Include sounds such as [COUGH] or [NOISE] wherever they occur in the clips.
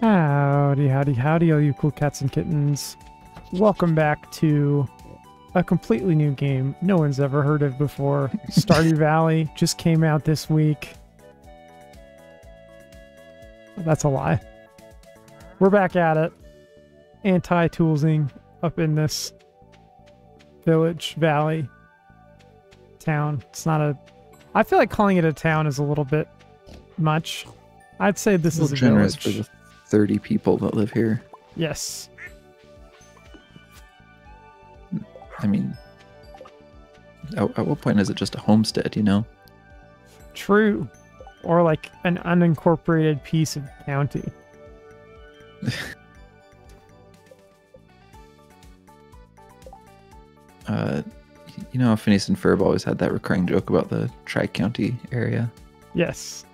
Howdy, howdy, howdy, all you cool cats and kittens. Welcome back to a completely new game no one's ever heard of before. [LAUGHS] Stardew Valley just came out this week. That's a lie. We're back at it. Anti-toolsing up in this village, valley, town. It's not a... I feel like calling it a town is a little bit much. I'd say this is a generous village. For the 30 people that live here. Yes. I mean, at, at what point is it just a homestead, you know? True. Or like an unincorporated piece of county. [LAUGHS] Uh, you know, Phineas and Ferb always had that recurring joke about the Tri County area. Yes.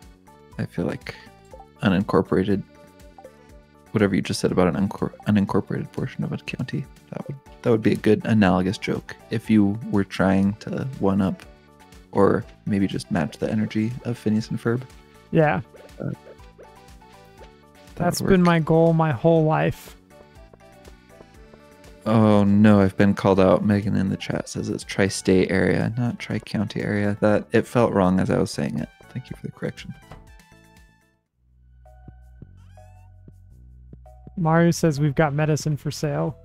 I feel like unincorporated, whatever you just said about an uncor- unincorporated portion of a county, that would that would be a good analogous joke if you were trying to one up, or maybe just match the energy of Phineas and Ferb. Yeah. That That's would been my goal my whole life. Oh no, I've been called out. Megan in the chat says it's tri-state area, not tri-county area. That it felt wrong as I was saying it. Thank you for the correction. Mario says we've got medicine for sale.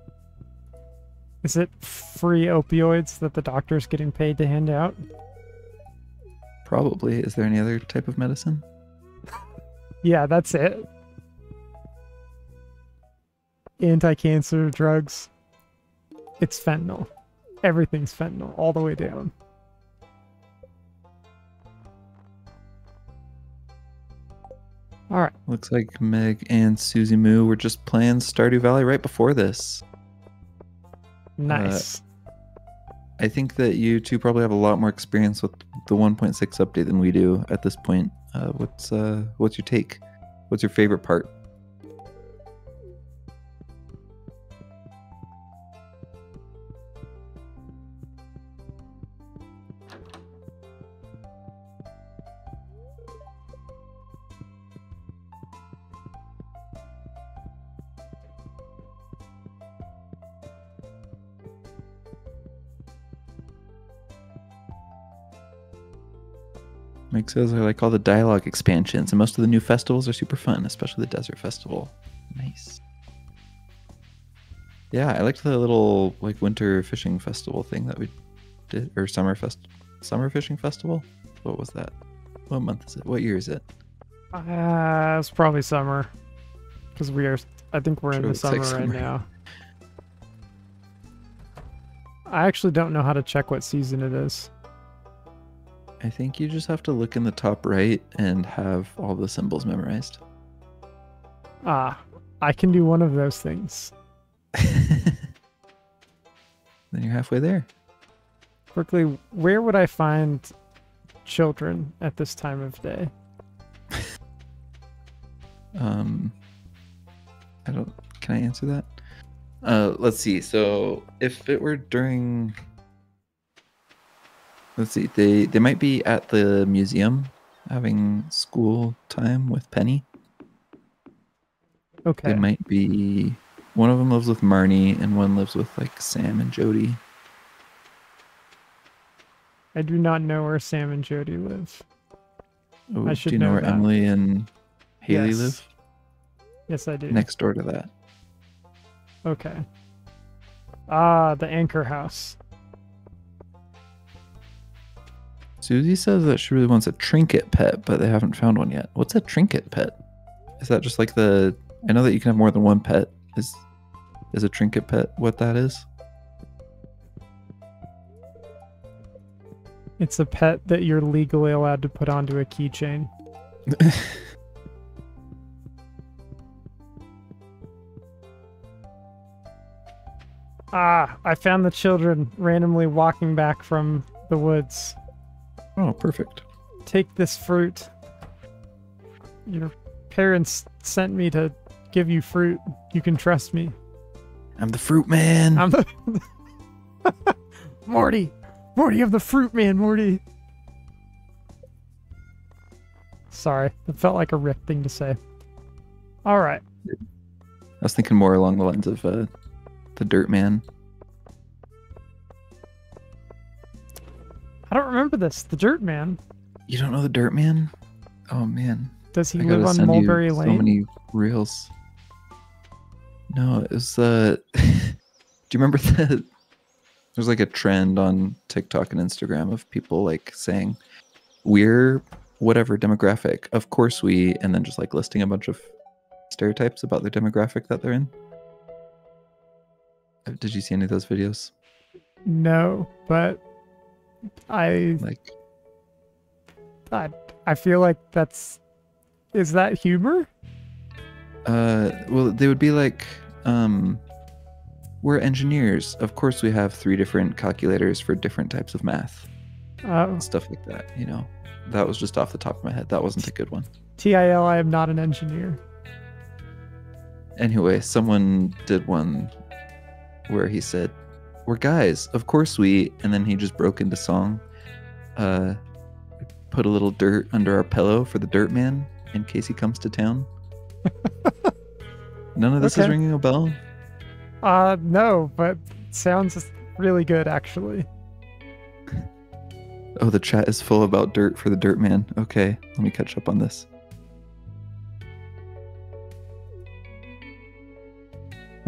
Is it free opioids that the doctor's getting paid to hand out? Probably. Is there any other type of medicine? [LAUGHS] Yeah, that's it. Anti cancer drugs. It's fentanyl. Everything's fentanyl, all the way down. All right. Looks like Meg and Susie Moo were just playing Stardew Valley right before this. Nice. I think that you two probably have a lot more experience with the 1.6 update than we do at this point. Uh, what's uh, what's your take? What's your favorite part? Mike says I like all the dialogue expansions, and most of the new festivals are super fun, especially the Desert Festival. Nice. Yeah, I liked the little like winter fishing festival thing that we did, or summer fest, summer fishing festival. What was that? What month is it? What year is it? Uh, it's probably summer. Because we are, I think we're in Sure the looks like summer right now. I actually don't know how to check what season it is. I think you just have to look in the top right and have all the symbols memorized. Ah, I can do one of those things. [LAUGHS] then you're halfway there. Quickly, where would I find children at this time of day? [LAUGHS] Um, I don't. Can I answer that? Uh, let's see. So if it were during, let's see, they they might be at the museum having school time with Penny. Okay. They might be. One of them lives with Marnie, and one lives with like Sam and Jodi. I do not know where Sam and Jodi live. Oh, I do should you know, know where that. Emily and Haley Yes. live? Yes, I do. Next door to that. Okay. Ah, the anchor house. Susie says that she really wants a trinket pet, but they haven't found one yet. What's a trinket pet? Is that just like the? I know that you can have more than one pet. Is is a trinket pet what that is? It's a pet that you're legally allowed to put onto a keychain. [LAUGHS] Ah, I found the children randomly walking back from the woods. Oh, perfect. Take this fruit. Your parents sent me to give you fruit. You can trust me. I'm the fruit man. I'm the [LAUGHS] Morty. Morty, I'm the fruit man, Morty. Sorry, it felt like a Rick thing to say. All right, I was thinking more along the lines of uh, the Dirt Man. I don't remember this. The Dirt Man. You don't know the Dirt Man? Oh man, Does he I live on Mulberry Lane? so many reels. No, it was uh [LAUGHS] Do you remember the? There's like a trend on TikTok and Instagram of people like saying, "We're whatever demographic, of course we," and then just like listing a bunch of stereotypes about the demographic that they're in. Uh, Did you see any of those videos? No, but I, Like, I I feel like that's is that humor? uh, well, they would be like, um, "We're engineers, of course we have three different calculators for different types of math." Uh, stuff like that. You know, that was just off the top of my head. That wasn't a good one. TIL, I am not an engineer. Anyway, someone did one where he said, "We're guys, of course we," and then he just broke into song. Uh, put a little dirt under our pillow for the dirt man in case he comes to town. [LAUGHS] None of this is ringing a bell. Uh, no, but sounds really good actually. [LAUGHS] Oh, the chat is full about dirt for the dirt man. Okay, let me catch up on this.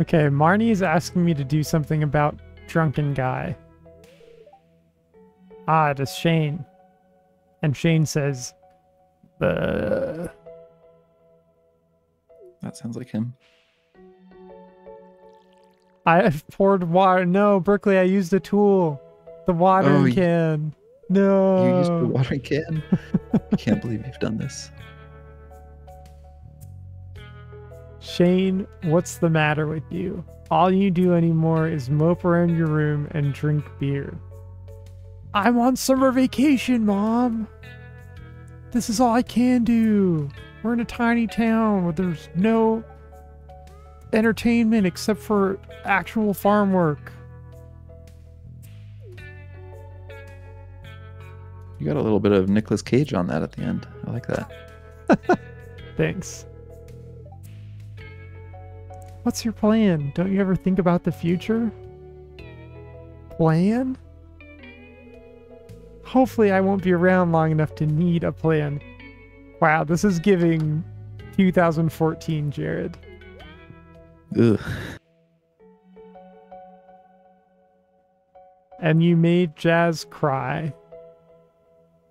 Okay, Marnie is asking me to do something about drunken guy. Ah, it is Shane. And Shane says, uh, That sounds like him. I have poured water. No, Berkeley, I used a tool. The watering Oh, can. No. You used the watering can. I can't believe you've done this. Shane, what's the matter with you? All you do anymore is mope around your room and drink beer. I'm on summer vacation, Mom. This is all I can do. We're in a tiny town where there's no entertainment except for actual farm work. You got a little bit of Nicolas Cage on that at the end. I like that. [LAUGHS] Thanks. What's your plan? Don't you ever think about the future? Plan? Hopefully, I won't be around long enough to need a plan. Wow, this is giving 2014 Jared. Ugh. And you made Jas cry.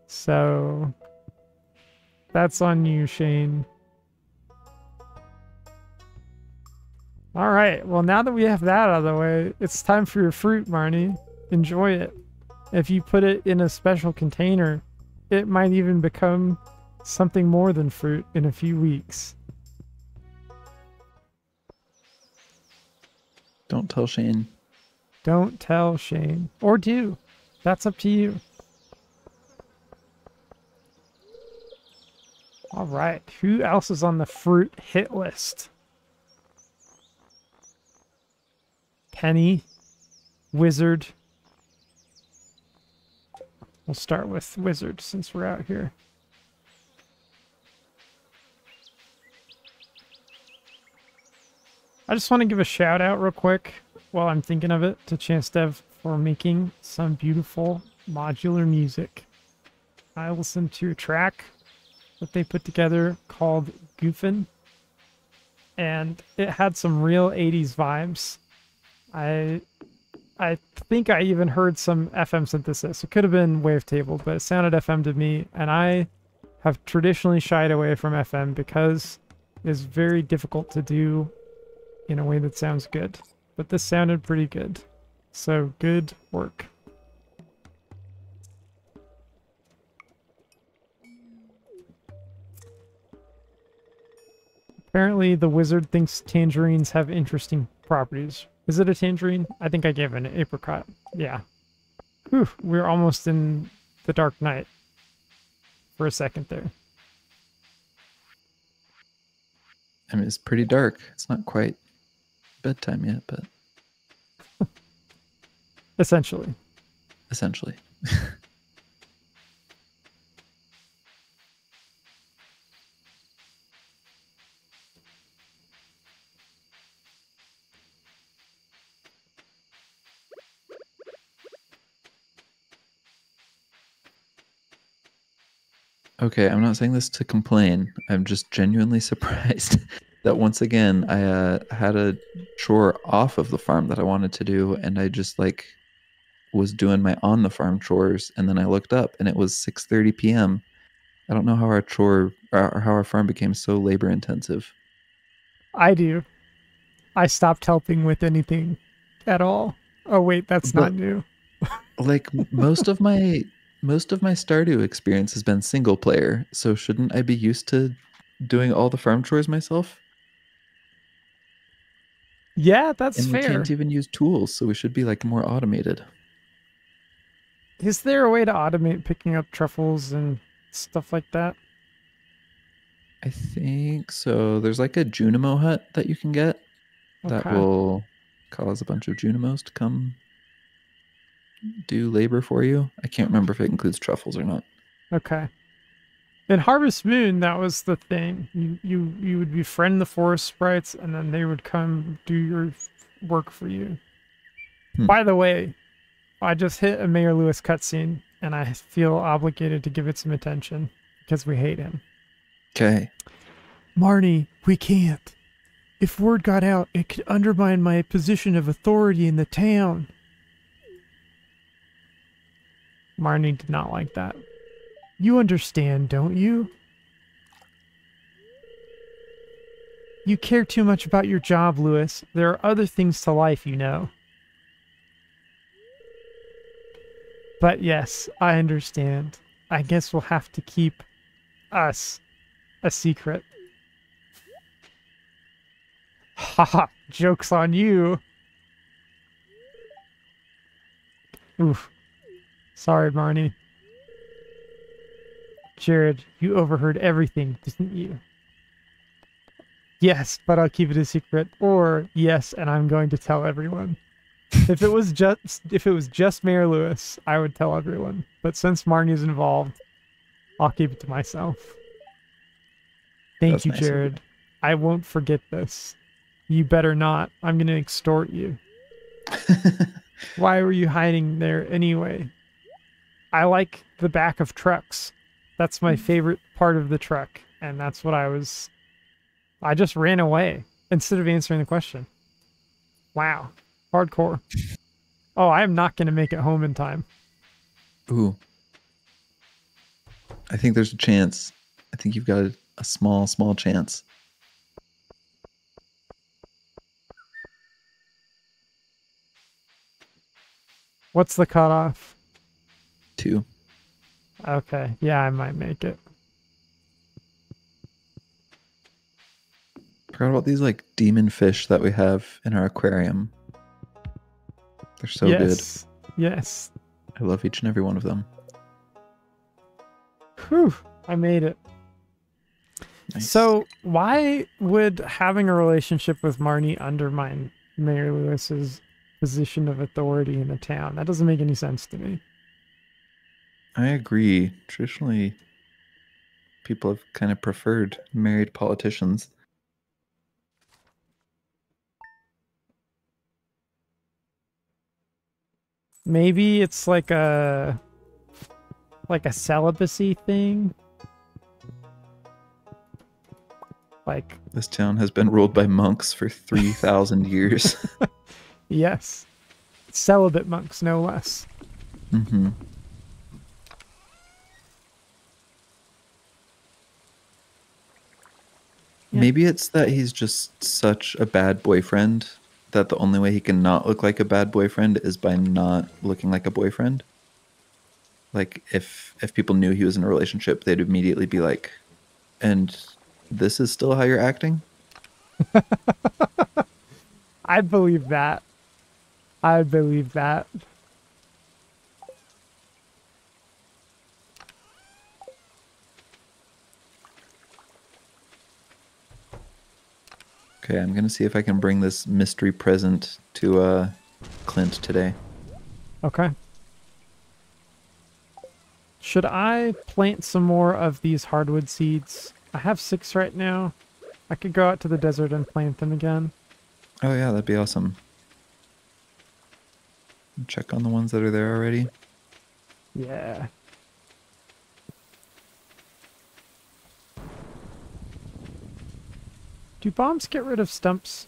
So. That's on you, Shane. All right. Well, now that we have that out of the way, it's time for your fruit, Marnie. Enjoy it. If you put it in a special container, it might even become something more than fruit in a few weeks. Don't tell Shane. Don't tell Shane. Or do. That's up to you. All right. Who else is on the fruit hit list? Penny. Wizard. We'll start with Wizard since we're out here. I just want to give a shout out real quick while I'm thinking of it to Chance Dev for making some beautiful modular music. I listened to a track that they put together called Goofin, and it had some real 80s vibes. I I think I even heard some FM synthesis. It could have been wavetable, but it sounded FM to me, and I have traditionally shied away from FM because it's very difficult to do in a way that sounds good. But this sounded pretty good. So good work. Apparently, the wizard thinks tangerines have interesting properties. Is it a tangerine? I think I gave an apricot. Yeah. Whew, we're almost in the Dark night for a second there. I mean, it's pretty dark. It's not quite bedtime yet, but [LAUGHS] Essentially. essentially. [LAUGHS] Okay, I'm not saying this to complain. I'm just genuinely [LAUGHS] surprised that once again I uh, had a chore off of the farm that I wanted to do, and I just like was doing my on the farm chores, and then I looked up and it was 6:30 p.m. I don't know how our chore or how our farm became so labor intensive. I do. I stopped helping with anything at all. Oh wait, that's But- not new. [LAUGHS] Like most of my most of my Stardew experience has been single player, so shouldn't I be used to doing all the farm chores myself? Yeah, that's and we can't even use tools, so we should be like more automated. Is there a way to automate picking up truffles and stuff like that? I think so. There's like a Junimo hut that you can get that will cause a bunch of Junimos to come do labor for you. I can't remember if it includes truffles or not. Okay. In Harvest Moon, that was the thing. You you you would befriend the forest sprites, and then they would come do your work for you. Hmm. By the way, I just hit a Mayor Lewis cutscene, and I feel obligated to give it some attention because we hate him. Okay. Marnie, we can't. If word got out, it could undermine my position of authority in the town. Marnie did not like that. You understand, don't you? You care too much about your job, Lewis. There are other things to life, you know. But yes, I understand. I guess we'll have to keep us a secret. Haha, joke's on you. Oof. Sorry, Marnie. Jared, you overheard everything, didn't you? Yes, but I'll keep it a secret. Or yes, and I'm going to tell everyone. if it was just if it was just Mayor Lewis, I would tell everyone. But since Marnie's involved, I'll keep it to myself. Thank That's you, nice you. Jared. I won't forget this. You better not. I'm going to extort you. [LAUGHS] Why were you hiding there anyway? I like the back of trucks. That's my mm. favorite part of the truck. And that's what I was. I just ran away instead of answering the question. Wow. Hardcore. Oh, I am not going to make it home in time. Ooh. I think there's a chance. I think you've got a, a small, small chance. What's the cutoff? Two. Okay. Yeah, I might make it. Forgot about these like demon fish that we have in our aquarium. They're so yes. Yes. I love each and every one of them. Whew. I made it. Nice. So, why would having a relationship with Marnie undermine Mayor Lewis's position of authority in the town? That doesn't make any sense to me. I agree. Traditionally, people have kind of preferred married politicians. Maybe it's like a like a celibacy thing. Like, This town has been ruled by monks for 3,000 [LAUGHS] years. yes. Celibate monks, no less. hmm Yeah. Maybe it's that he's just such a bad boyfriend that the only way he can not look like a bad boyfriend is by not looking like a boyfriend. Like if if people knew he was in a relationship, they'd immediately be like, "And this is still how you're acting?" [LAUGHS] I believe that. I believe that. Okay, I'm gonna see if I can bring this mystery present to uh, Clint today. Okay. Should I plant some more of these hardwood seeds? I have six right now. I could go out to the desert and plant them again. Oh yeah, that'd be awesome. Check on the ones that are there already. Yeah. Do bombs get rid of stumps?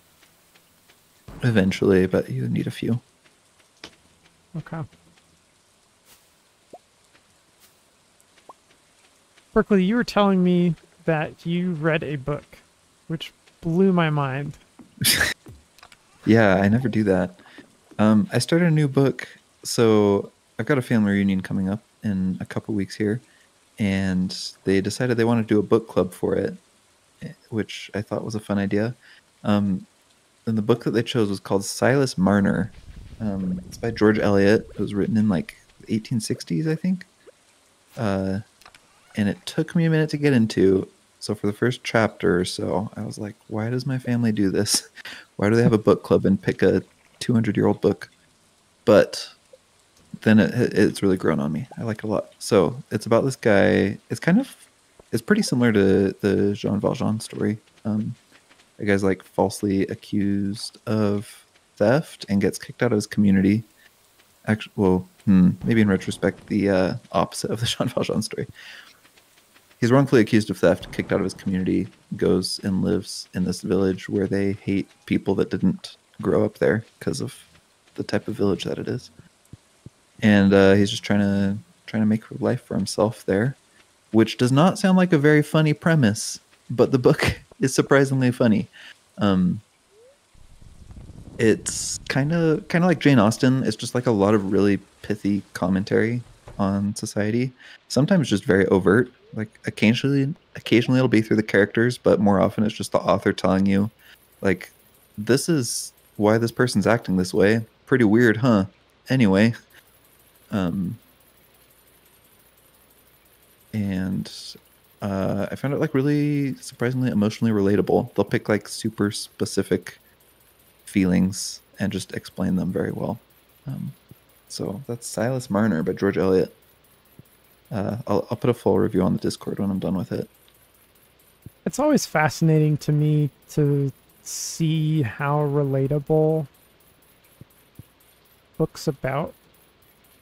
Eventually, but you need a few. Okay. Berkeley, you were telling me that you read a book, which blew my mind. [LAUGHS] Yeah, I never do that. Um, I started a new book, so I've got a family reunion coming up in a couple weeks here, and they decided they want to do a book club for it, which I thought was a fun idea. Um, and the book that they chose was called Silas Marner. Um, it's by George Eliot. It was written in like 1860s, I think. Uh, and it took me a minute to get into. So for the first chapter or so, I was like, "Why does my family do this? [LAUGHS] Why do they have a book club and pick a 200 year old book?" But then it, it's really grown on me. I like it a lot. So it's about this guy. It's kind of it's pretty similar to the Jean Valjean story. Um, the guy's like falsely accused of theft and gets kicked out of his community. Actually, well, hmm, maybe in retrospect, the uh, opposite of the [LAUGHS] Jean Valjean story. He's wrongfully accused of theft, kicked out of his community, goes and lives in this village where they hate people that didn't grow up there because of the type of village that it is. And uh, he's just trying to trying to make a life for himself there, which does not sound like a very funny premise, but the book [LAUGHS] is surprisingly funny. Um, it's kind of kind of like Jane Austen. It's just like a lot of really pithy commentary on society. Sometimes just very overt. Like occasionally, occasionally it'll be through the characters, but more often it's just the author telling you, like, this is why this person's acting this way. Pretty weird, huh? Anyway, um, and uh, I found it like really surprisingly emotionally relatable. They'll pick like super specific feelings and just explain them very well. Um, so that's Silas Marner by George Eliot. Uh, I'll, I'll put a full review on the Discord when I'm done with it. It's always fascinating to me to see how relatable books about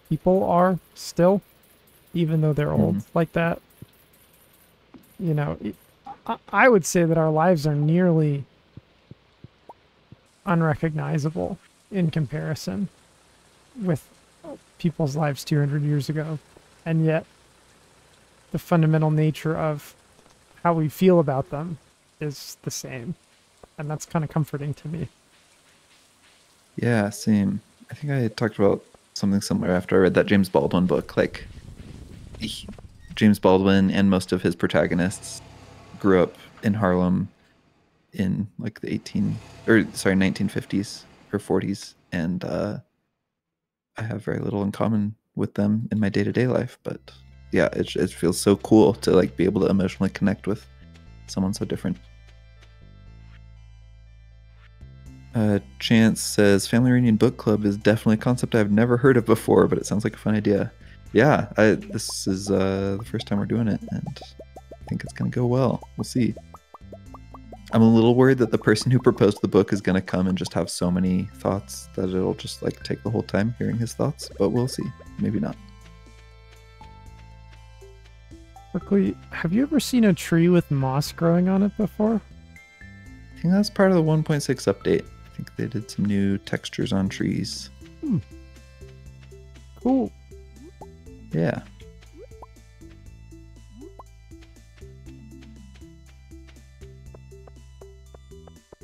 people are still, even though they're old Mhm. like that. You know, I, I would say that our lives are nearly unrecognizable in comparison with people's lives 200 years ago. And yet, the fundamental nature of how we feel about them is the same. And that's kind of comforting to me. Yeah, same. I think I talked about something similar after I read that James Baldwin book. Like, he- James Baldwin and most of his protagonists grew up in Harlem in like the 18 or sorry 1950s or 40s, and uh, I have very little in common with them in my day to day life. But yeah, it it feels so cool to like be able to emotionally connect with someone so different. Uh, Chance says Family Reunion Book Club is definitely a concept I've never heard of before, but it sounds like a fun idea. Yeah, I, this is uh, the first time we're doing it, and I think it's gonna go well. We'll see. I'm a little worried that the person who proposed the book is gonna come and just have so many thoughts that it'll just like take the whole time hearing his thoughts, but we'll see. Maybe not. Berkeley, have you ever seen a tree with moss growing on it before? I think that's part of the 1.6 update. I think they did some new textures on trees. Cool. Yeah.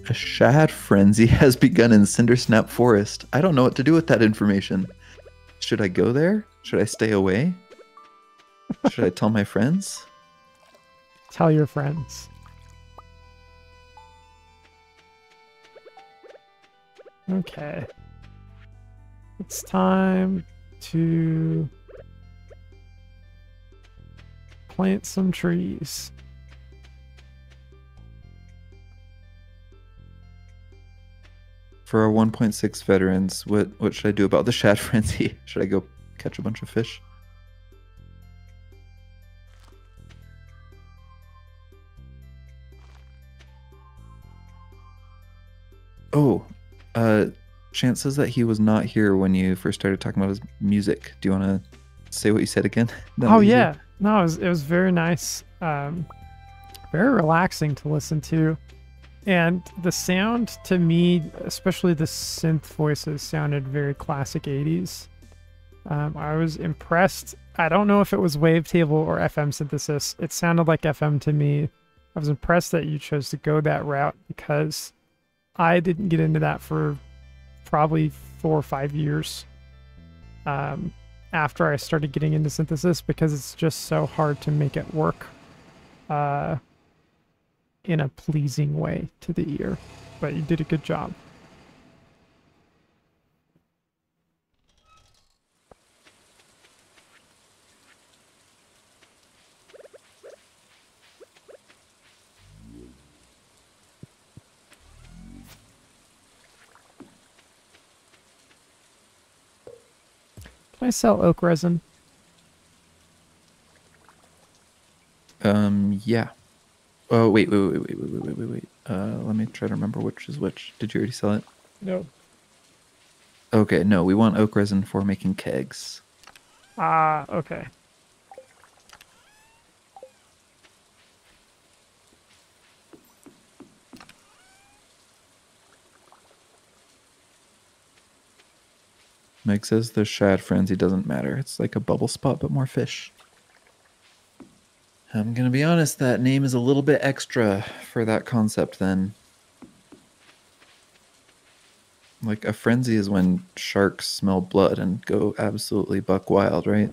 A shad frenzy [LAUGHS] has begun in Cindersnap Forest. I don't know what to do with that information. Should I go there? Should I stay away? Should I tell my friends? [LAUGHS] Tell your friends. Okay. It's time to plant some trees. For our 1.6 veterans, what what should I do about the shad frenzy? [LAUGHS] Should I go catch a bunch of fish? Oh, uh, Chance says that he was not here when you first started talking about his music. Do you want to say what you said again? [LAUGHS] oh that he's yeah, no, it was, it was very nice, um, very relaxing to listen to. And the sound to me, especially the synth voices, sounded very classic 80s. Um, I was impressed. I don't know if it was wavetable or FM synthesis. It sounded like FM to me. I was impressed that you chose to go that route because I didn't get into that for probably four or five years um, after I started getting into synthesis because it's just so hard to make it work uh, in a pleasing way to the ear. But you did a good job. Can I sell oak resin? Um, yeah. Oh, wait, wait, wait, wait, wait, wait, wait, wait, wait. Uh, let me try to remember which is which. Did you already sell it? No. Okay, no, we want oak resin for making kegs. Ah, okay. Meg says the shad frenzy doesn't matter. It's like a bubble spot, but more fish. I'm gonna be honest, that name is a little bit extra for that concept then. Like a frenzy is when sharks smell blood and go absolutely buck wild, right?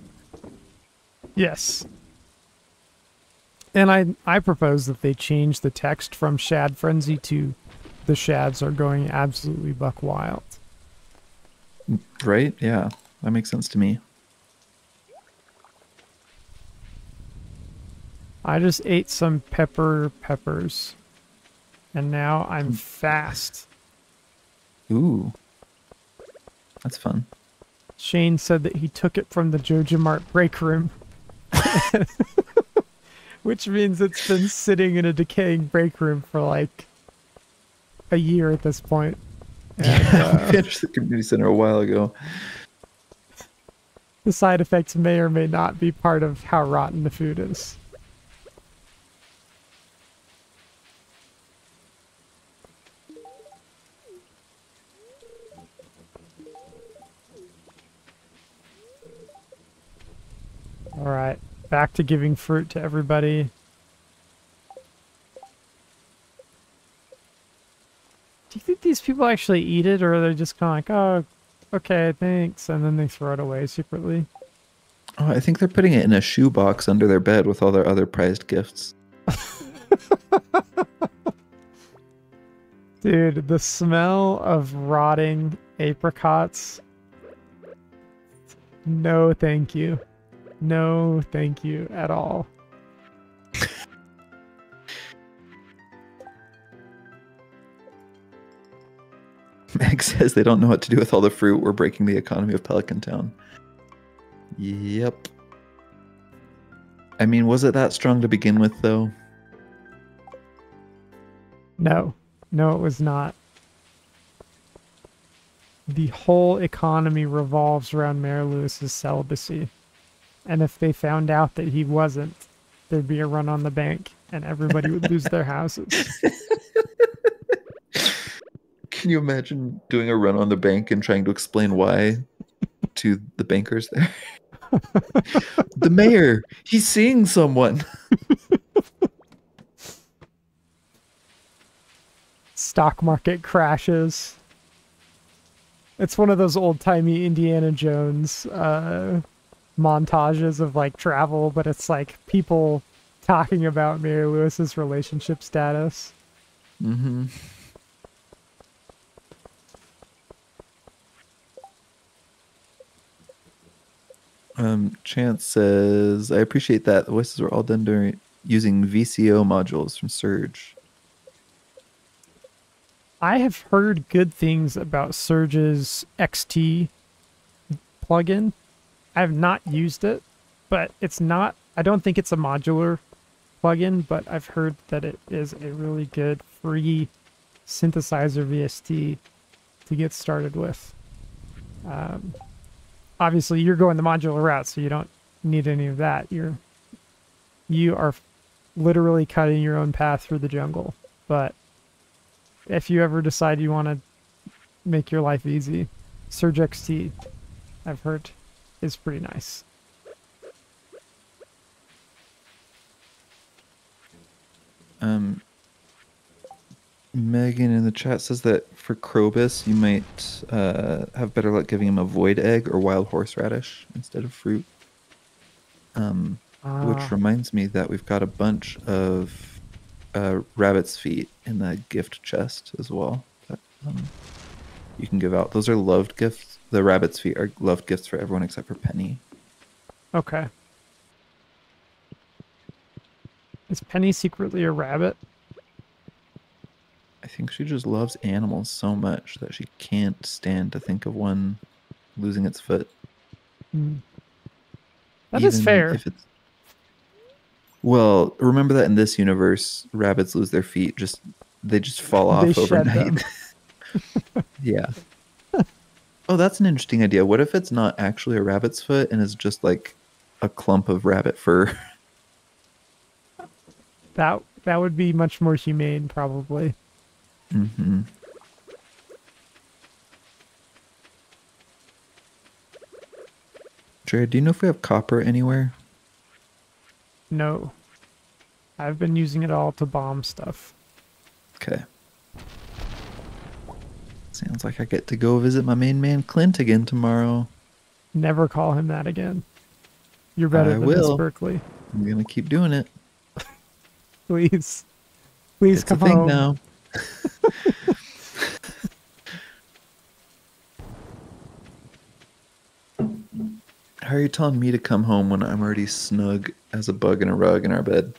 Yes. And I I propose that they change the text from Shad Frenzy to the Shads are going absolutely buck wild. Right? Yeah. That makes sense to me. I just ate some pepper peppers. And now I'm hmm. fast. Ooh. That's fun. Shane said that he took it from the Joja Mart break room. [LAUGHS] Which means it's been sitting in a decaying break room for like a year at this point. Yeah, uh, [LAUGHS] we [LAUGHS] finished the community center a while ago. the side effects may or may not be part of how rotten the food is. All right, back to giving fruit to everybody. Do you think these people actually eat it, or are they just kind of like, oh, okay, thanks, and then they throw it away secretly? Oh, I think they're putting it in a shoebox under their bed with all their other prized gifts. [LAUGHS] Dude, the smell of rotting apricots. No, thank you. No, thank you at all. Meg [LAUGHS] says they don't know what to do with all the fruit. We're breaking the economy of Pelican Town. Yep. I mean, was it that strong to begin with, though? No, no, it was not. The whole economy revolves around Mayor Lewis's celibacy. And if they found out that he wasn't, there'd be a run on the bank and everybody would lose their [LAUGHS] houses. Can you imagine doing a run on the bank and trying to explain why to the bankers there? [LAUGHS] the mayor, he's seeing someone. stock market crashes. It's one of those old timey Indiana Jones uh, montages of like travel, but it's like people talking about Mayor Lewis's relationship status. Mm-hmm. Um, Chance says, I appreciate that. The voices were all done during using VCO modules from Surge. I have heard good things about Surge's XT plugin. I have not used it, but it's not, I don't think it's a modular plugin, but I've heard that it is a really good free synthesizer VST to get started with. Um, obviously, you're going the modular route, so you don't need any of that. You're you are literally cutting your own path through the jungle, but if you ever decide you want to make your life easy. Surge XT, I've heard, is pretty nice. Um, Megan in the chat says that for Krobus, you might uh, have better luck giving him a void egg or wild horseradish instead of fruit. Um, Ah, which reminds me that we've got a bunch of uh, rabbit's feet in the gift chest as well. That um, you can give out. Those are loved gifts. The rabbit's feet are loved gifts for everyone except for Penny. okay. Is Penny secretly a rabbit? I think she just loves animals so much that she can't stand to think of one losing its foot. Hmm. That is fair. Well, remember that in this universe, rabbits lose their feet. Just they just fall off overnight. [LAUGHS] [LAUGHS] yeah. oh, that's an interesting idea. What if it's not actually a rabbit's foot and it's just like a clump of rabbit fur? [LAUGHS] That that would be much more humane, probably. Hmm Jared, do you know if we have copper anywhere? No. I've been using it all to bomb stuff. Okay. Sounds like I get to go visit my main man Clint again tomorrow. Never call him that again. You're better I than this, will. Berkeley. I'm gonna keep doing it. [LAUGHS] Please. Please it's a come thing home. now. [LAUGHS] How are you telling me to come home when I'm already snug as a bug in a rug in our bed?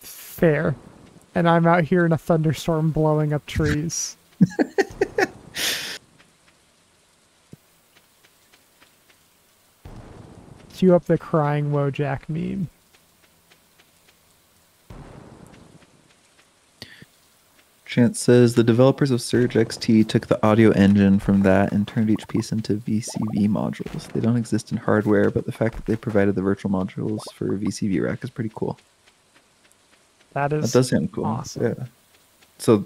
Fair. And I'm out here in a thunderstorm blowing up trees. [LAUGHS] Cue up the crying Wojak meme. Chance says the developers of Surge XT took the audio engine from that and turned each piece into VCV modules. They don't exist in hardware, but the fact that they provided the virtual modules for VCV rack is pretty cool. That is That does sound cool. awesome. Yeah. So,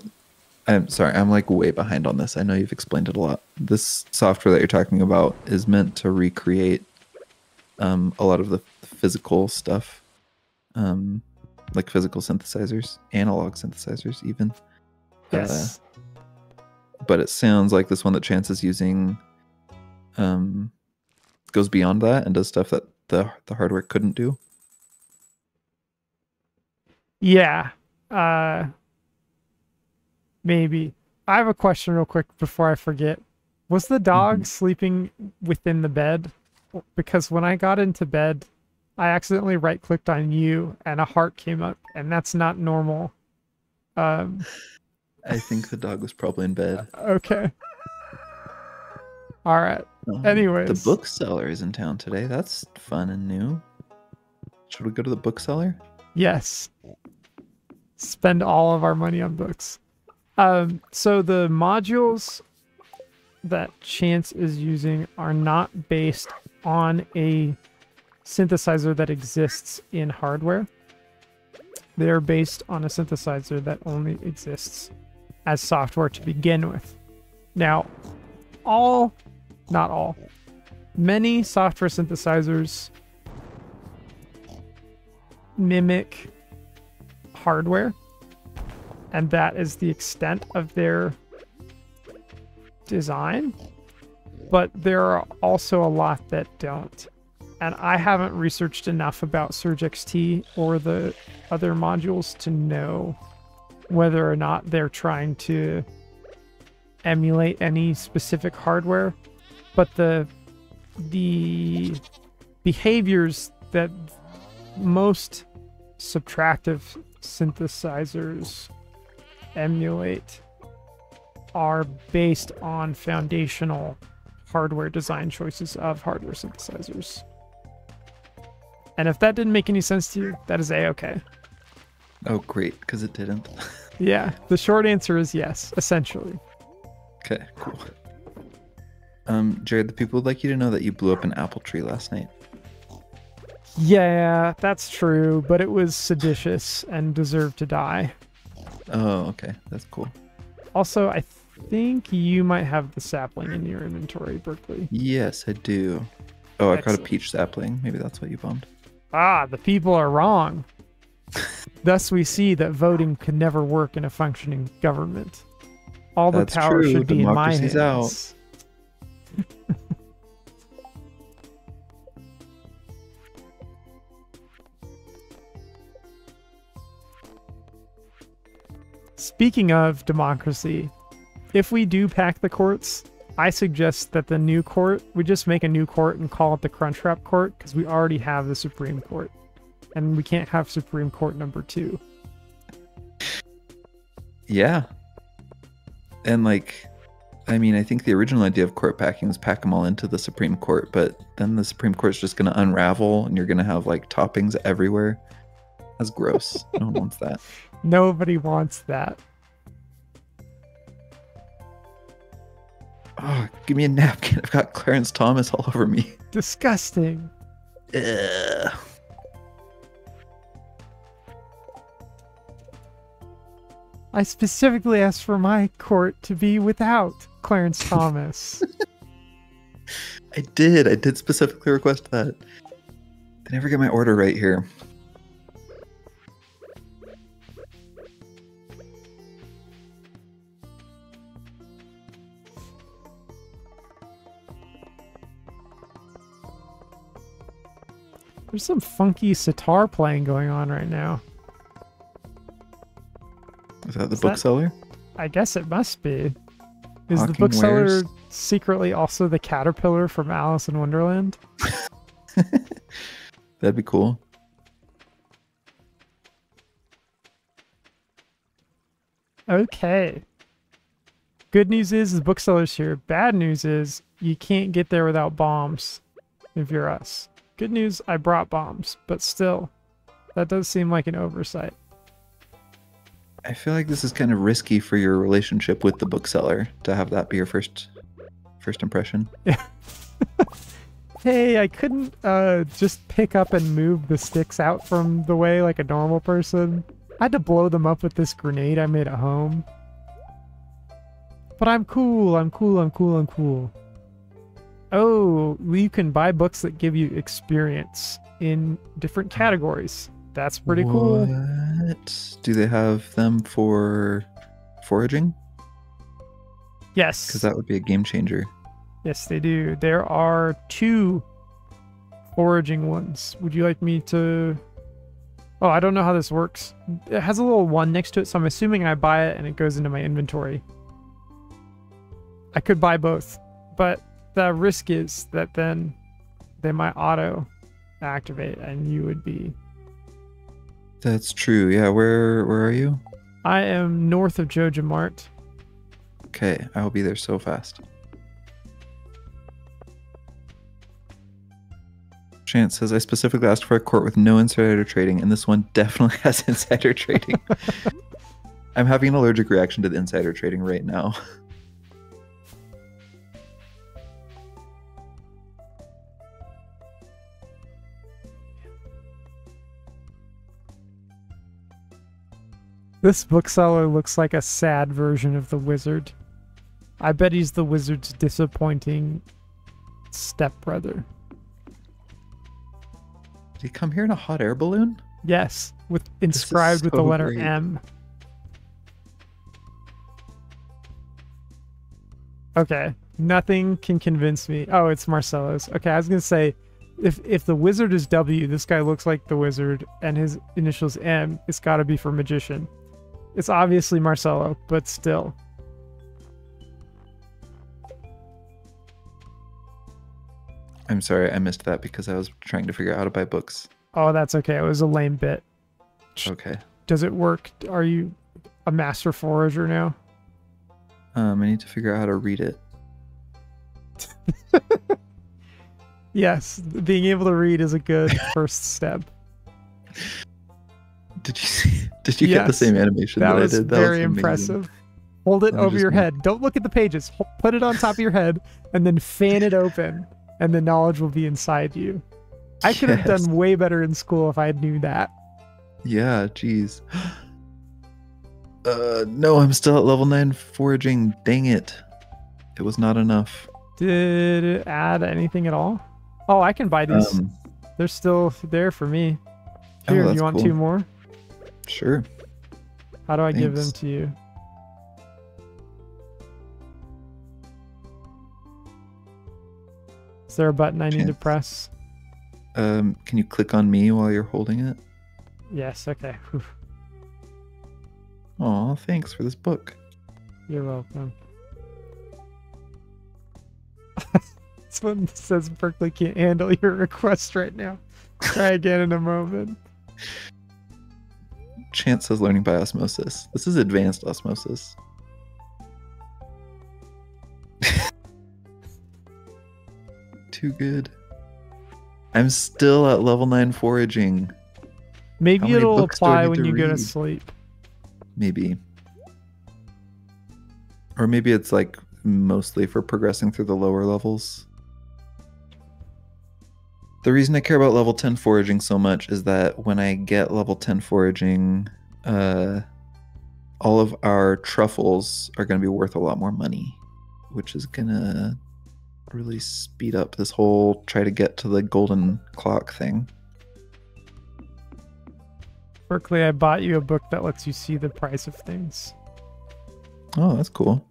I'm sorry, I'm like way behind on this. I know you've explained it a lot. This software that you're talking about is meant to recreate um, a lot of the physical stuff, um, like physical synthesizers, analog synthesizers, even. Yes. But it sounds like this one that Chance is using um, goes beyond that and does stuff that the the hardware couldn't do. Yeah. Uh maybe. I have a question real quick before I forget. Was the dog Mhm. sleeping within the bed? Because when I got into bed, I accidentally right clicked on you and a heart came up and that's not normal. Um I think the dog was probably in bed. [LAUGHS] okay. All right. Um, Anyways. the bookseller is in town today. That's fun and new. Should we go to the bookseller? Yes. Spend all of our money on books. Um, so the modules that Chance is using are not based on a synthesizer that exists in hardware. They're based on a synthesizer that only exists as software to begin with. Now, all, not all, many software synthesizers mimic hardware, and that is the extent of their design. But there are also a lot that don't. And I haven't researched enough about Surge XT or the other modules to know whether or not they're trying to emulate any specific hardware. But the the behaviors that most subtractive synthesizers emulate are based on foundational hardware design choices of hardware synthesizers. And if that didn't make any sense to you, that is a-okay. Oh, great, because it didn't. [LAUGHS] Yeah, the short answer is yes, essentially. okay, cool. Um, Jared, the people would like you to know that you blew up an apple tree last night. Yeah, that's true, but it was seditious and deserved to die. Oh, okay. That's cool. Also, I think you might have the sapling in your inventory, Berkeley. Yes, I do. Oh, I caught a peach sapling. Maybe that's what you bombed. Ah, the people are wrong. Thus, we see that voting can never work in a functioning government. All the That's power true. should be in my Democracy's out. hands. [LAUGHS] Speaking of democracy, if we do pack the courts, I suggest that the new court, we just make a new court and call it the Crunchwrap Court because we already have the Supreme Court. And we can't have Supreme Court number two. Yeah. And like, I mean, I think the original idea of court packing is pack them all into the Supreme Court, but then the Supreme Court's just going to unravel and you're going to have like toppings everywhere. That's gross. no one wants that. [LAUGHS] Nobody wants that. Oh, give me a napkin. I've got Clarence Thomas all over me. Disgusting. Ugh. I specifically asked for my court to be without Clarence [LAUGHS] Thomas. I did. I did specifically request that. I never get my order right here. There's some funky sitar playing going on right now. That the Is that- bookseller? I guess it must be. Is the bookseller wares. secretly also the caterpillar from Alice in Wonderland? [LAUGHS] That'd be cool. Okay. Good news is the bookseller's here. Bad news is you can't get there without bombs if you're us. Good news, I brought bombs, but still, that does seem like an oversight. I feel like this is kind of risky for your relationship with the bookseller to have that be your first first impression. [LAUGHS] Hey, I couldn't uh, just pick up and move the sticks out from the way like a normal person. I had to blow them up with this grenade I made at home. But I'm cool, I'm cool, I'm cool, I'm cool. Oh, you can buy books that give you experience in different categories. That's pretty cool. What? Do they have them for foraging? Yes. Because that would be a game changer. Yes, they do. There are two foraging ones. Would you like me to? Oh, I don't know how this works. It has a little one next to it, so I'm assuming I buy it and it goes into my inventory. I could buy both, but the risk is that then they might auto activate and you would be. That's true. Yeah. Where Where are you? I am north of Joja Mart. Okay, I will be there so fast. Chance says I specifically asked for a court with no insider trading, and this one [LAUGHS] definitely has insider trading. [LAUGHS] I'm having an allergic reaction to the insider trading right now. This bookseller looks like a sad version of the wizard. I bet he's the wizard's disappointing stepbrother. Did he come here in a hot air balloon? Yes, with inscribed with the letter great. M. Okay, nothing can convince me. Oh, it's Marcello's. Okay, I was gonna say, if if the wizard is W, this guy looks like the wizard, and his initials M. It's got to be for magician. It's obviously Marcello, but still. I'm sorry, I missed that because I was trying to figure out how to buy books. Oh, that's okay. It was a lame bit. Okay. Does it work? Are you a master forager now? Um, I need to figure out how to read it. [LAUGHS] Yes, being able to read is a good [LAUGHS] first step. Did you see? [LAUGHS] Did you get the same animation That that, was I did? That very amazing. impressive. Hold it me over your head. Don't look at the pages. Put it on top of your head and then fan it open, and the knowledge will be inside you. I could have done way better in school if I knew that. Yeah, jeez. [GASPS] Uh, no, I'm still at level nine foraging. Dang it! It was not enough. Did it add anything at all? Oh, I can buy these. Um, They're still there for me. Oh, Here, that's you want cool. two more? Sure. How do I give them to you? Is there a button I need to press? Um, can you click on me while you're holding it? Yes, okay. [LAUGHS] Oh, thanks for this book. You're welcome. [LAUGHS] this one says Berkeley can't handle your request right now. Try again in a moment. [LAUGHS] Chance says learning by osmosis. This is advanced osmosis. [LAUGHS] Too good. I'm still at level 9 foraging. Maybe it'll books do I apply when you go to sleep. Maybe. Or maybe it's like mostly for progressing through the lower levels. The reason I care about level 10 foraging so much is that when I get level 10 foraging, uh, all of our truffles are going to be worth a lot more money, which is going to really speed up this whole try to get to the golden clock thing. Berkeley, I bought you a book that lets you see the price of things. Oh, that's cool.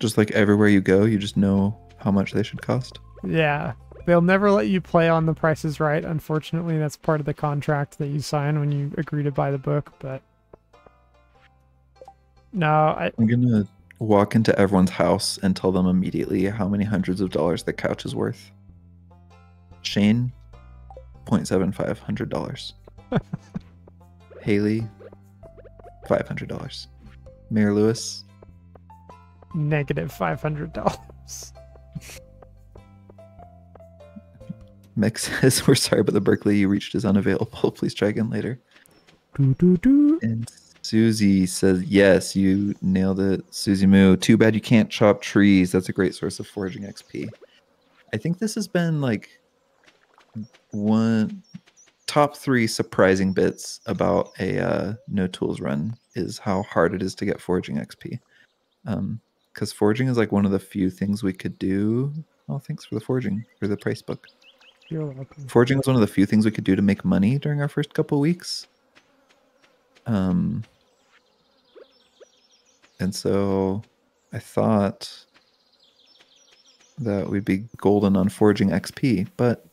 Just like everywhere you go, you just know how much they should cost. Yeah. They'll never let you play on the prices right. Unfortunately, that's part of the contract that you sign when you agree to buy the book, but no, I I'm gonna walk into everyone's house and tell them immediately how many hundreds of dollars the couch is worth. Shane, 0.75 hundred dollars. [LAUGHS] Haley, five hundred dollars. Mayor Lewis, negative five hundred dollars. [LAUGHS] Mick [LAUGHS] says, "We're sorry, but the Berkeley you reached is unavailable. [LAUGHS] Please try again later." Do do do. And Susie says, "Yes, you nailed it, Susie Moo. Too bad you can't chop trees. That's a great source of foraging XP." I think this has been like one top three surprising bits about a uh, no tools run is how hard it is to get foraging XP. Um, because foraging is like one of the few things we could do. Oh, thanks for the foraging for the price book. You're welcome. Foraging was one of the few things we could do to make money during our first couple weeks. Um, and so I thought that we'd be golden on forging XP, but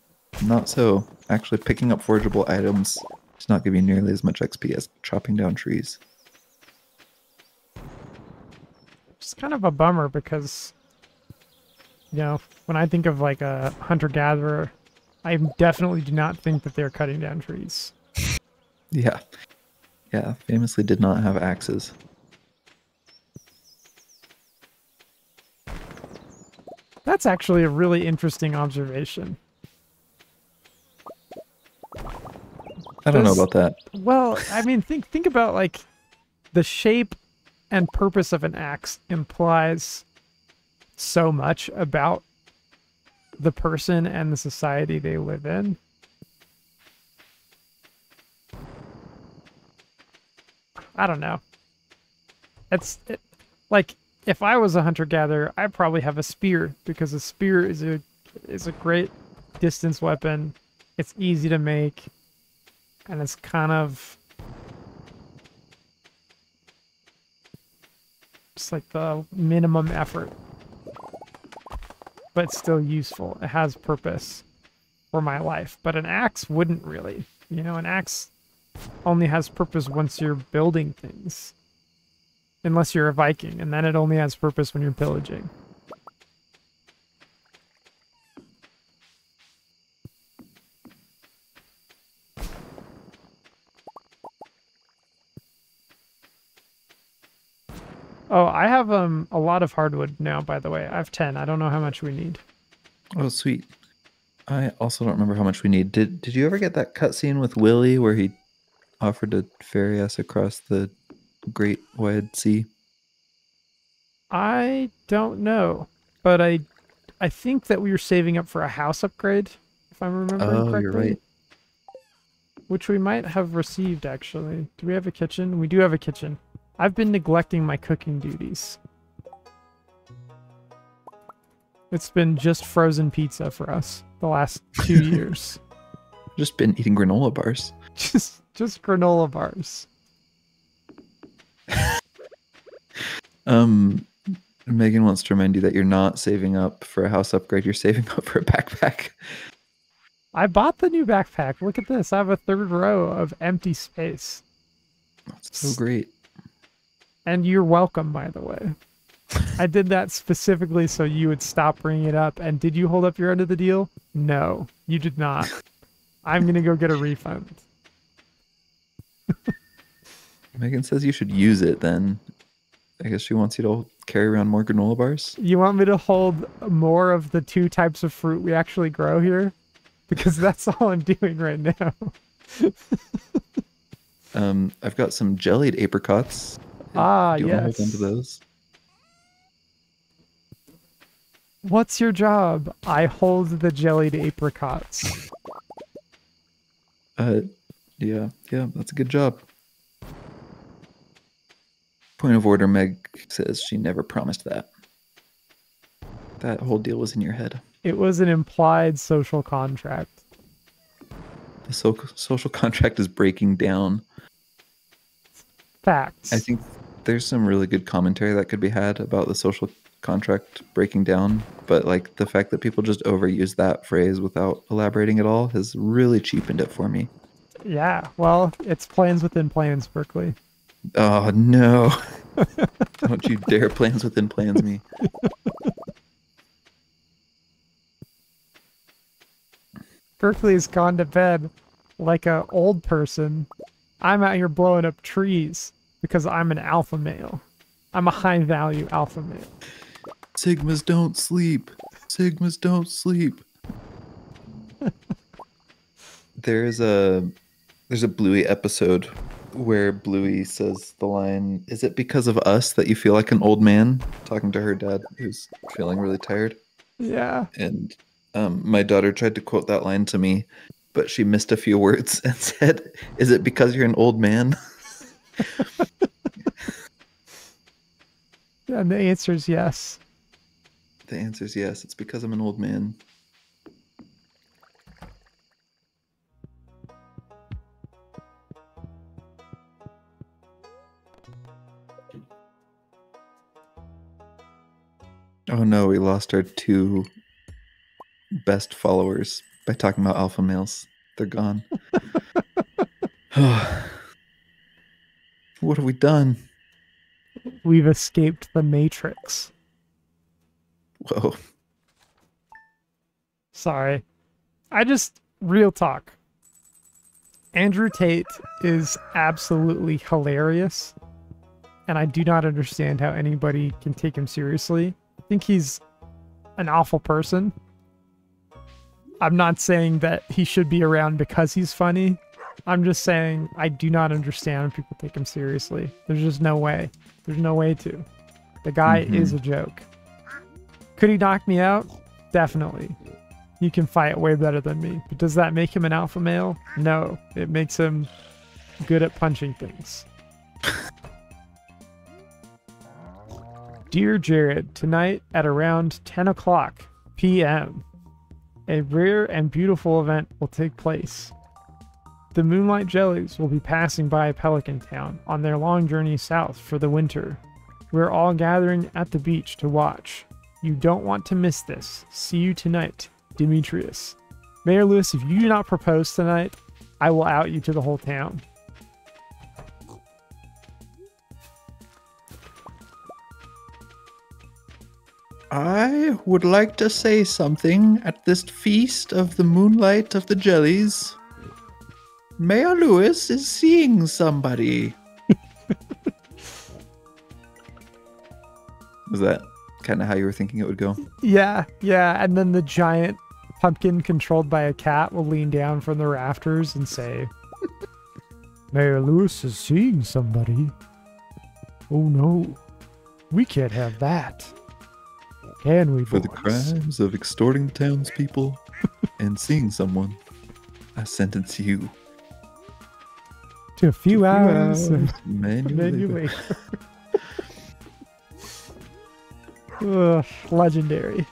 not so. Actually, picking up forgeable items does not give you nearly as much XP as chopping down trees. It's kind of a bummer because you know, when I think of like a hunter gatherer, I definitely do not think that they're cutting down trees. Yeah. Yeah, famously did not have axes. That's actually a really interesting observation. I don't know about that. Well, I mean, think think about like the shape and purpose of an axe implies so much about the person and the society they live in. I don't know. It's it, like if I was a hunter gatherer, I'd probably have a spear because a spear is a is a great distance weapon. It's easy to make and it's kind of just like the minimum effort but still useful. It has purpose for my life but an axe wouldn't really you know an axe only has purpose once you're building things unless you're a viking and then it only has purpose when you're pillaging Oh, I have um a lot of hardwood now. By the way, I have ten. I don't know how much we need. Oh, sweet. I also don't remember how much we need. Did Did you ever get that cutscene with Willy where he offered to ferry us across the Great Wide Sea? I don't know, but I, I think that we were saving up for a house upgrade, if I'm remembering Oh, correctly. you're right. which we might have received actually. Do we have a kitchen? We do have a kitchen. I've been neglecting my cooking duties. It's been just frozen pizza for us the last two [LAUGHS] years. Just been eating granola bars. [LAUGHS] Just just granola bars. Um, Megan wants to remind you that you're not saving up for a house upgrade. You're saving up for a backpack. I bought the new backpack. Look at this. I have a third row of empty space. That's so great. And you're welcome, by the way. I did that specifically so you would stop bringing it up. And did you hold up your end of the deal? No, you did not. I'm going to go get a refund. [LAUGHS] Megan says you should use it then. I guess she wants you to carry around more granola bars. You want me to hold more of the two types of fruit we actually grow here? Because that's all I'm doing right now. [LAUGHS] Um, I've got some jellied apricots. Ah, Do you yes. hold those? What's your job? I hold the jellied apricots. Uh, yeah, yeah, that's a good job. Point of order, Meg says she never promised that. That whole deal was in your head. It was an implied social contract. The so- social [LAUGHS] contract is breaking down. Facts. I think there's some really good commentary that could be had about the social contract breaking down, but like the fact that people just overuse that phrase without elaborating at all has really cheapened it for me. Yeah, well, it's plans within plans, Berkeley. Oh no. [LAUGHS] Don't you dare plans within plans me. Berkeley has gone to bed like a old person. I'm out here blowing up trees because I'm an alpha male. I'm a high value alpha male. Sigmas don't sleep. Sigmas don't sleep. [LAUGHS] there's a there's a Bluey episode where Bluey says the line, "Is it because of us that you feel like an old man?" Talking to her dad, who's feeling really tired. Yeah. And um, my daughter tried to quote that line to me, but she missed a few words [LAUGHS] and said, "Is it because you're an old man?" [LAUGHS] [LAUGHS] And the answer is yes. The answer is yes. It's because I'm an old man. Oh no, we lost our two best followers by talking about alpha males. They're gone. [LAUGHS] [SIGHS] [LAUGHS] what have we done? We've escaped the matrix. Whoa. Sorry. I just real talk. Andrew Tate is absolutely hilarious. And I do not understand how anybody can take him seriously. I think he's an awful person. I'm not saying that he should be around because he's funny. I'm just saying I do not understand when people take him seriously. There's just no way. There's no way to. The guy Mhm. is a joke. Could he knock me out? Definitely. He can fight way better than me. But does that make him an alpha male? No. It makes him good at punching things. Dear Jared, tonight at around 10 o'clock p.m., a rare and beautiful event will take place. The Moonlight Jellies will be passing by Pelican Town on their long journey south for the winter. We're all gathering at the beach to watch. You don't want to miss this. See you tonight, Demetrius. Mayor Lewis, if you do not propose tonight, I will out you to the whole town. I would like to say something at this feast of the moonlight of the jellies. Mayor Lewis is seeing somebody. Was that kind of how you were thinking it would go? Yeah, yeah, and then the giant pumpkin controlled by a cat will lean down from the rafters and say, [LAUGHS] Mayor Lewis is seeing somebody. Oh no, we can't have that. Can we, For the crimes of extorting the townspeople and seeing someone, I sentence you To a few, hours. of Menu menu labor. Ugh, legendary.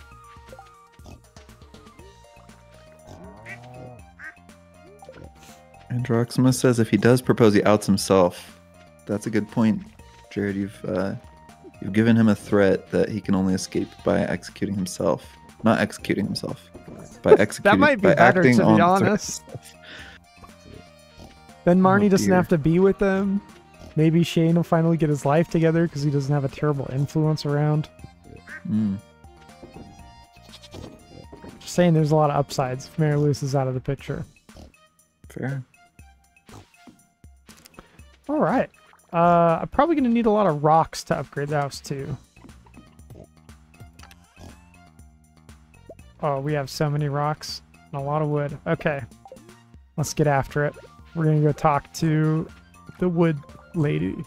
Androxima says if he does propose, he outs himself. That's a good point, Jared. You've uh, you've given him a threat that he can only escape by executing himself, not executing himself, by [LAUGHS] executing. that might be by better, acting to be honest. Then Marnie Oh, doesn't have to be with them. Maybe Shane will finally get his life together because he doesn't have a terrible influence around. Mm, Just saying there's a lot of upsides if Mayor Lewis is out of the picture. fair. All right. Uh, I'm probably going to need a lot of rocks to upgrade the house too. Oh, we have so many rocks and a lot of wood. Okay. Let's get after it. We're to go talk to the wood lady.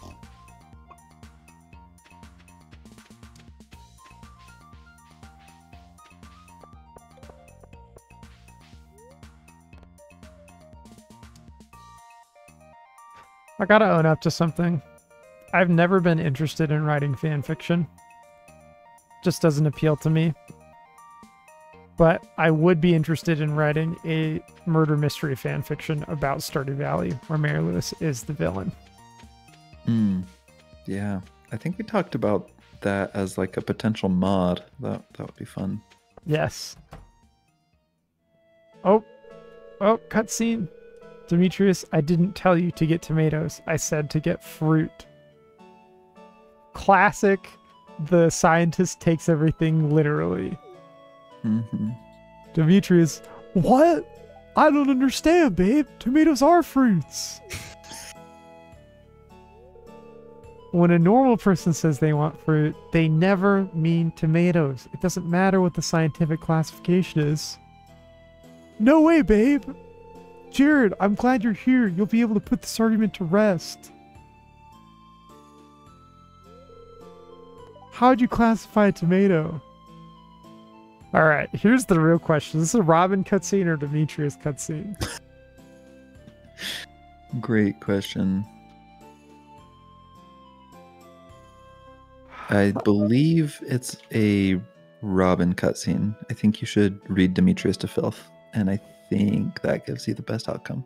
I gotta own up to something. I've never been interested in writing fan fiction. Just doesn't appeal to me. But I would be interested in writing a murder mystery fan fiction about Stardew Valley, where Mayor Lewis is the villain. Mm, yeah, I think we talked about that as like a potential mod. That that would be fun. Yes. Oh, oh, cutscene. Demetrius, I didn't tell you to get tomatoes. I said to get fruit. Classic. The scientist takes everything literally. Hmm Demetrius, what? I don't understand, babe. Tomatoes are fruits. when a normal person says they want fruit, they never mean tomatoes. It doesn't matter what the scientific classification is. No way, babe. Jared, I'm glad you're here. You'll be able to put this argument to rest. How'd you classify a tomato? All right, here's the real question. Is this a Robin cutscene or Demetrius cutscene? Great question. I believe it's a Robin cutscene. I think you should read Demetrius to Filth, and I think that gives you the best outcome.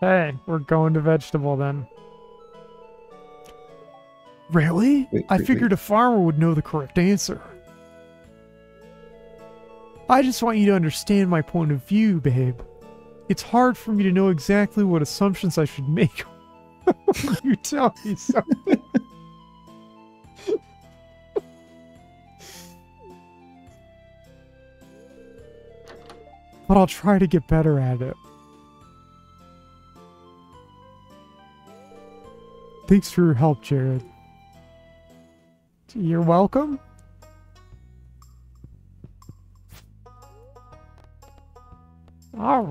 Hey, we're going to vegetable then. Really? Wait, I wait, figured wait. a farmer would know the correct answer. I just want you to understand my point of view, babe. It's hard for me to know exactly what assumptions I should make when [LAUGHS] you tell me something. but I'll try to get better at it. Thanks for your help, Jared. You're welcome.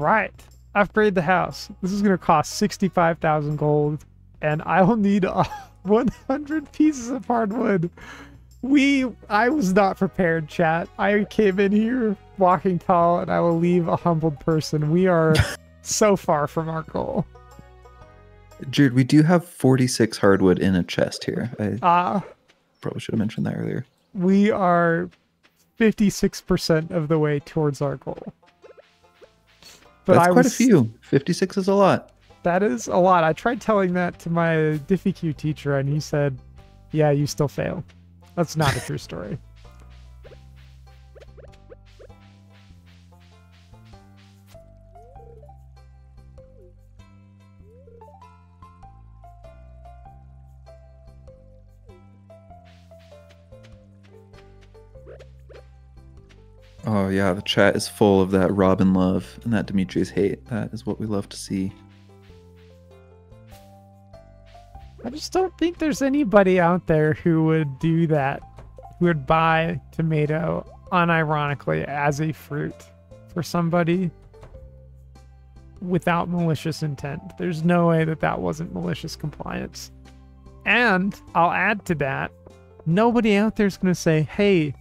Right. Upgrade the house. This is going to cost 65,000 gold, and I will need uh, [LAUGHS] 100 pieces of hardwood. We, I was not prepared, chat. I came in here walking tall, and I will leave a humbled person. We are [LAUGHS] so far from our goal. Jared, we do have 46 hardwood in a chest here. I Ah. probably should have mentioned that earlier. we are 56% of the way towards our goal. But That's I quite was, a few. 56 is a lot. That is a lot. I tried telling that to my DiffyQ teacher, and he said, "Yeah, you still fail." That's not a true story. Oh yeah, the chat is full of that Robin love and that Demetrius hate. That is what we love to see. I just don't think there's anybody out there who would do that, who would buy tomato unironically as a fruit for somebody without malicious intent. There's no way that that wasn't malicious compliance. And I'll add to that, nobody out there is going to say, hey,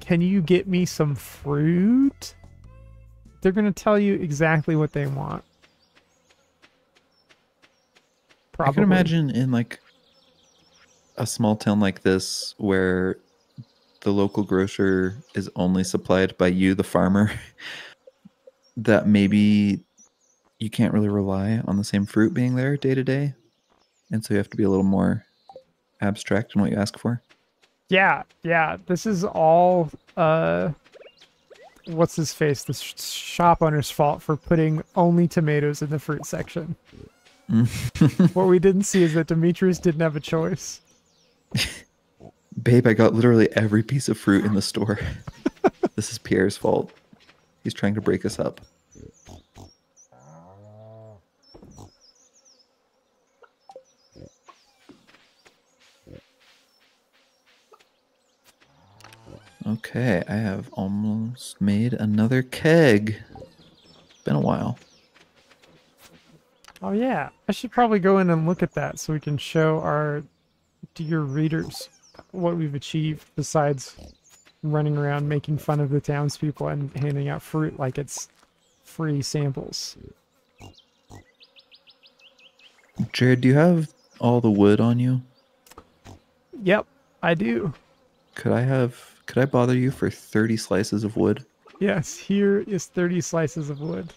can you get me some fruit? They're going to tell you exactly what they want. Probably. I can imagine in like a small town like this where the local grocer is only supplied by you, the farmer, [LAUGHS] that maybe you can't really rely on the same fruit being there day to day. And so you have to be a little more abstract in what you ask for. Yeah, yeah. This is all uh what's his face? The sh- shop owner's fault for putting only tomatoes in the fruit section. [LAUGHS] what we didn't see is that Demetrius didn't have a choice. Babe, I got literally every piece of fruit in the store. [LAUGHS] this is Pierre's fault. He's trying to break us up. Okay, I have almost made another keg. Been a while. Oh yeah, I should probably go in and look at that so we can show our dear readers what we've achieved besides running around making fun of the townspeople and handing out fruit like it's free samples. Jared, do you have all the wood on you? Yep, I do. Could I have could I bother you for 30 slices of wood? Yes, here is 30 slices of wood.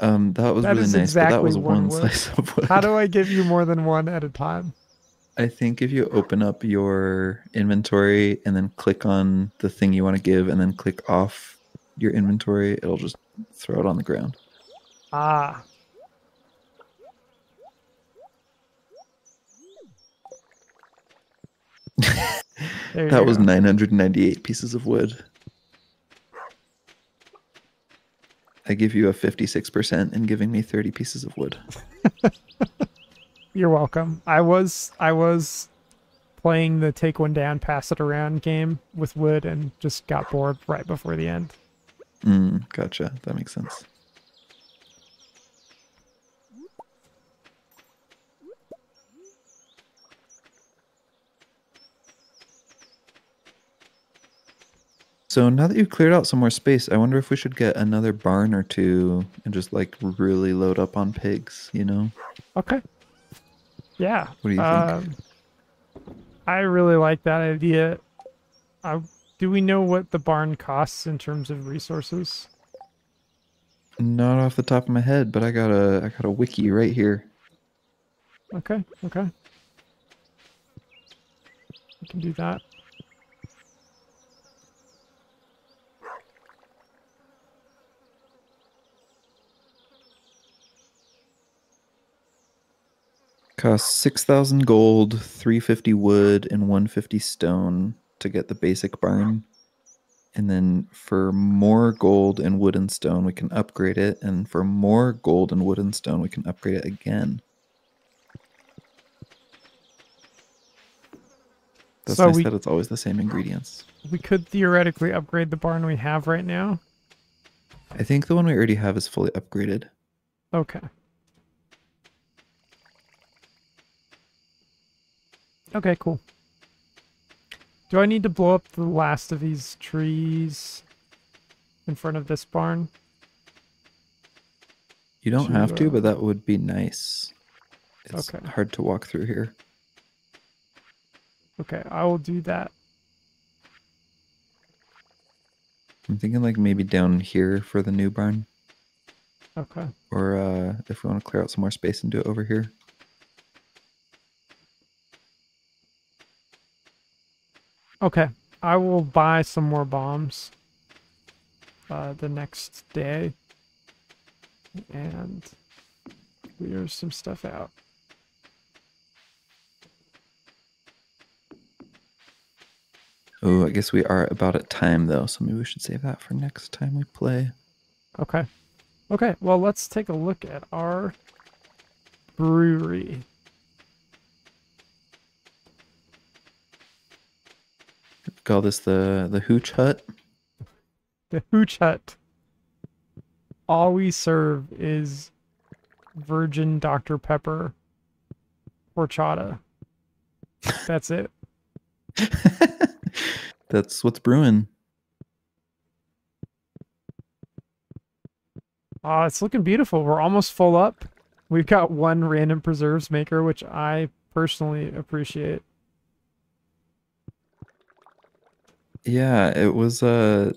Um, that was That really nice, exactly but that was one one slice of wood. How do I give you more than one at a time? I think if you open up your inventory and then click on the thing you want to give and then click off your inventory, it'll just throw it on the ground. Ah. That was go. 998 pieces of wood. I give you a 56% in giving me 30 pieces of wood. [LAUGHS] You're welcome. I was I was playing the take one down, pass it around game with wood and just got bored right before the end. Mm, gotcha. That makes sense. So now that you've cleared out some more space, I wonder if we should get another barn or two and just like really load up on pigs, you know? Okay. Yeah. What do you think? Um, I really like that idea. Uh, do we know what the barn costs in terms of resources? Not off the top of my head, but I got a I got a wiki right here. Okay, okay. We can do that. Costs six thousand gold, three fifty wood, and one fifty stone to get the basic barn. And then for more gold and wood and stone, we can upgrade it. And for more gold and wood and stone, we can upgrade it again. That's So nice we- that it's always the same ingredients. We could theoretically upgrade the barn we have right now. I think the one we already have is fully upgraded. Okay. Okay, cool. Do I need to blow up the last of these trees in front of this barn? You don't To, have to, uh, but that would be nice. It's Okay. hard to walk through here. Okay, I will do that. I'm thinking like maybe down here for the new barn. Okay. Or uh, if we want to clear out some more space and do it over here. Okay. I will buy some more bombs uh, the next day and clear some stuff out. Oh, I guess we are about at time though, so maybe we should save that for next time we play. Okay. Okay, well, let's take a look at our brewery. Call this the the Hooch Hut. The Hooch Hut. All we serve is virgin Dr. Pepper horchata. That's it. [LAUGHS] That's what's brewing. Uh, it's looking beautiful. We're almost full up. We've got one random preserves maker, which I personally appreciate. Yeah, it was uh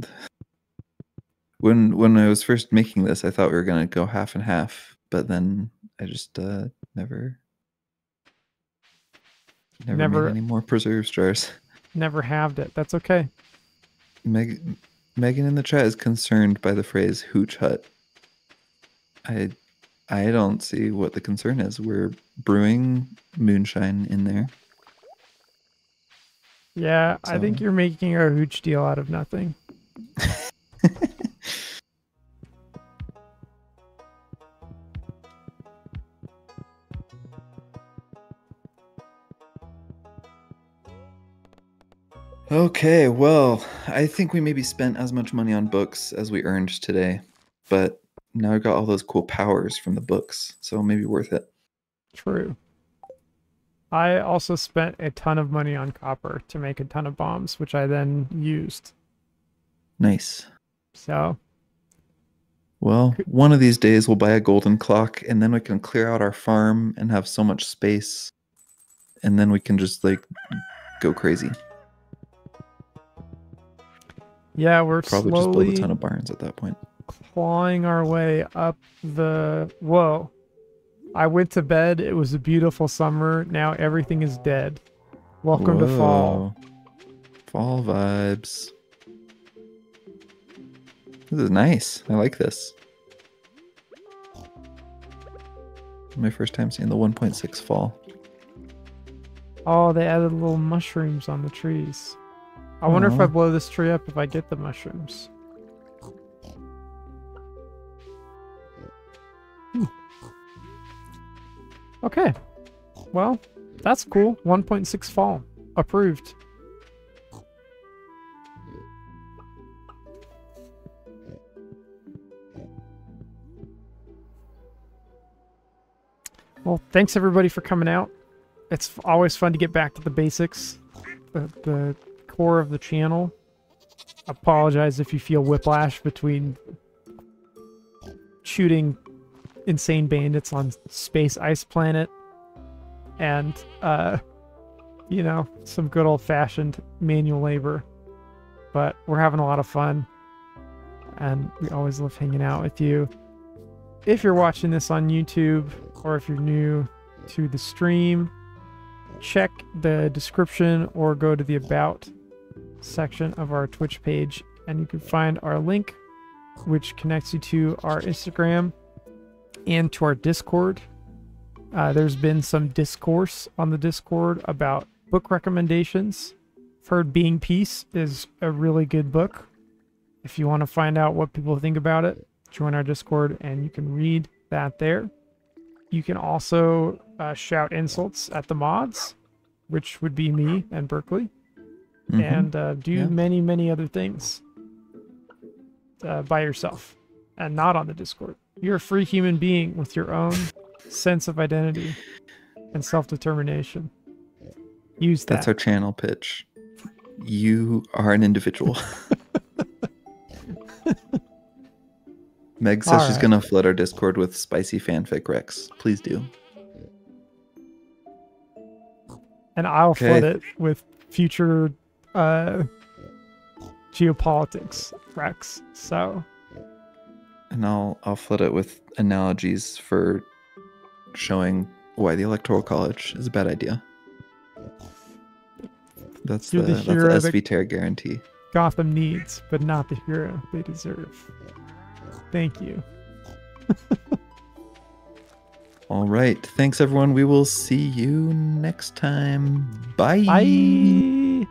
[SIGHS] when when I was first making this, I thought we were gonna go half and half, but then I just uh never never, Never- made any more preserves jars. [LAUGHS] Never halved it. That's okay. Meg Megan in the chat is concerned by the phrase hooch hut. I I don't see what the concern is. We're brewing moonshine in there. Yeah, I think you're making a hooch deal out of nothing. [LAUGHS] Okay, well, I think we maybe spent as much money on books as we earned today, but now I got all those cool powers from the books, so maybe worth it. True. I also spent a ton of money on copper to make a ton of bombs, which I then used. Nice. So, Well, one of these days we'll buy a golden clock and then we can clear out our farm and have so much space. And then we can just like go crazy. yeah, we're Probably just build a ton of barns at that point. clawing our way up the. Whoa. I went to bed. It was a beautiful summer. Now everything is dead. Welcome to fall. Fall vibes. This is nice. I like this. My first time seeing the 1.6 fall. Oh, they added little mushrooms on the trees. I wonder if I blow this tree up if I get the mushrooms. Okay. Well, that's cool. 1.6 fall. Approved. Well, thanks everybody for coming out. It's always fun to get back to the basics, the, the core of the channel. Apologize if you feel whiplash between shooting insane bandits on space ice planet and uh you know some good old fashioned manual labor. But we're having a lot of fun and we always love hanging out with you. If you're watching this on youtube or if you're new to the stream check the description or go to the about section of our twitch page and you can find our link which connects you to our instagram and to our discord. Uh, there's been some discourse on the discord about book recommendations. I've heard being peace is a really good book. If you want to find out what people think about it join our discord and you can read that there. You can also uh, shout insults at the mods which would be me and berkeley. Mhm. and uh, do Yeah. many many other things uh, by yourself and not on the discord you're a free human being with your own sense of identity and self-determination use that That's our channel pitch. You are an individual. [LAUGHS] Meg says she's gonna flood our Discord with spicy fanfic Rex. Please do. and i'll Okay. flood it with future uh geopolitics rex so And I'll I'll flood it with analogies for showing why the electoral college is a bad idea. That's You're the, the that's hero the that- SV Terra guarantee. gotham needs but not the hero they deserve thank you [LAUGHS] All right. Thanks everyone. We will see you next time. Bye. bye